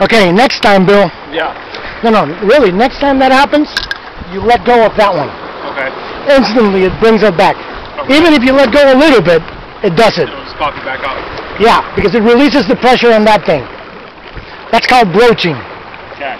Okay, next time, Bill. Yeah. No, no, really, next time that happens, you let go of that one. Okay. Instantly, it brings it back. Okay. Even if you let go a little bit, it does it. It'll just copy back up. Yeah, because it releases the pressure on that thing. That's called broaching. Okay.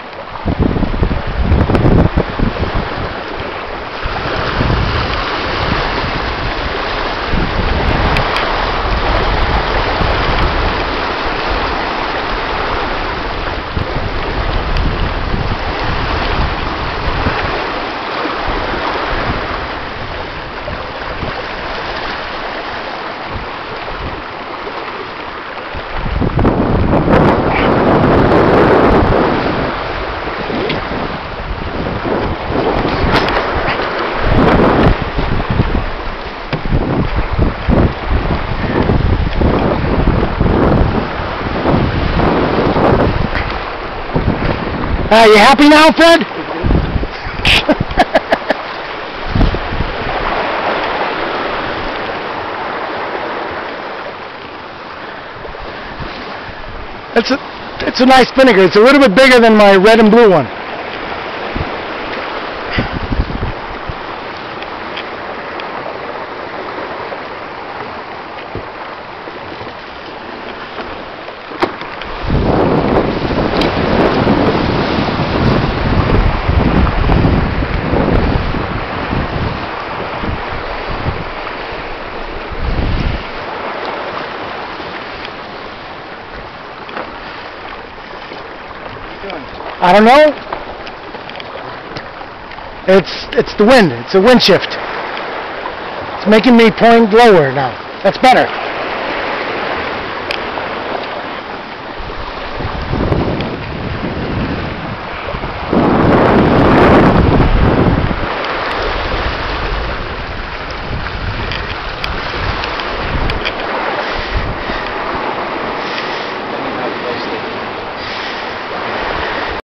Are you happy now, Fred? it's a it's a nice spinnaker. It's a little bit bigger than my red and blue one. I don't know. It's it's the wind. It's a wind shift. It's making me point lower now. That's better.